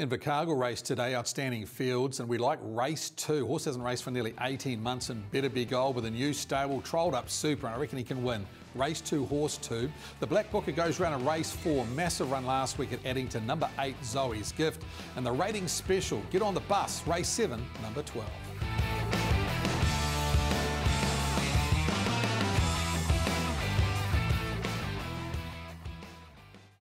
Invercargill race today, outstanding fields, and we like race two. Horse hasn't raced for nearly 18 months and better be gold with a new stable, trolled up super, and I reckon he can win. Race two, horse two. The Black Booker goes around a race four. Massive run last week at Addington, number eight, Zoe's Gift. And the rating special, get on the bus, race seven, number 12.